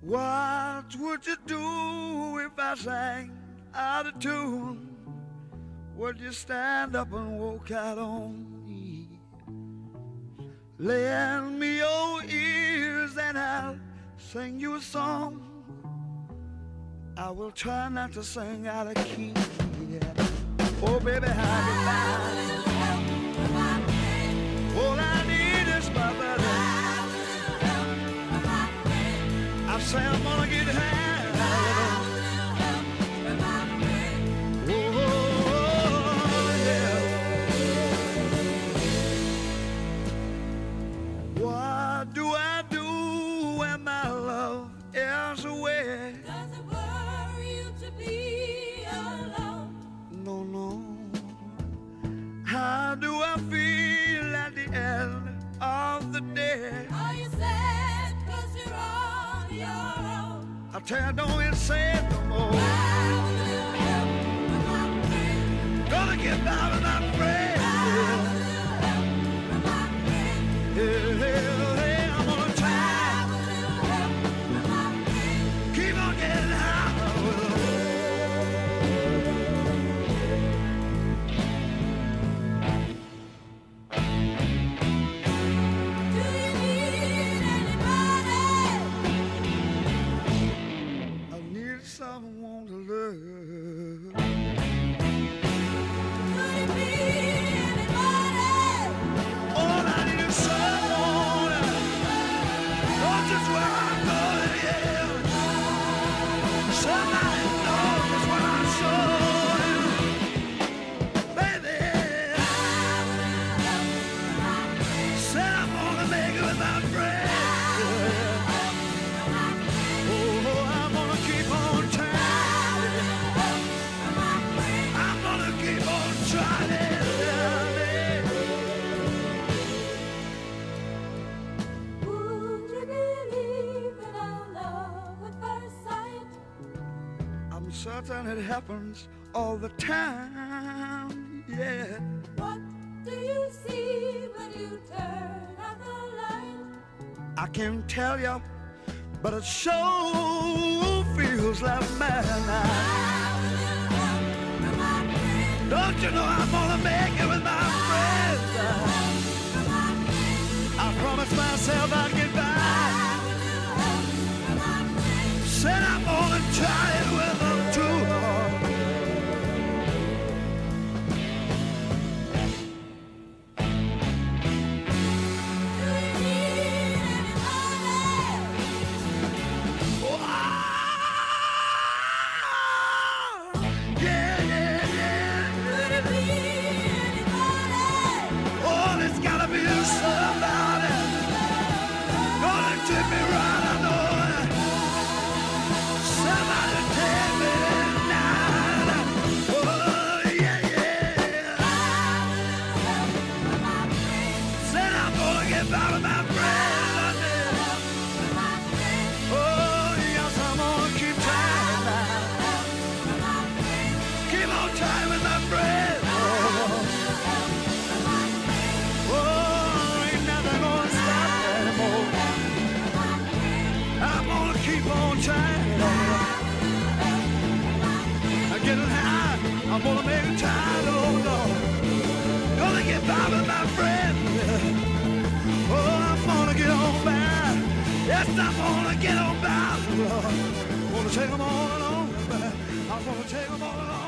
What would you do if I sang out of tune? Would you stand up and walk out on me? Lend me your ears and I'll sing you a song. I will try not to sing out of key. Yeah. Oh, baby, how I say I'm gonna get high. Oh, oh, oh yeah. What I tell you, don't even say it no more. Gonna get by with my I'm it happens all the time, yeah. What do you see when you turn out the light? I can't tell you, but it sure feels like madness. Don't you know I'm gonna make it with my getting high. I'm gonna make it time, oh Lord. Gonna get by with my friends. Oh, I'm gonna get on by. Yes, I'm gonna get on by, Lord. Gonna take them all along. I'm gonna take them all along.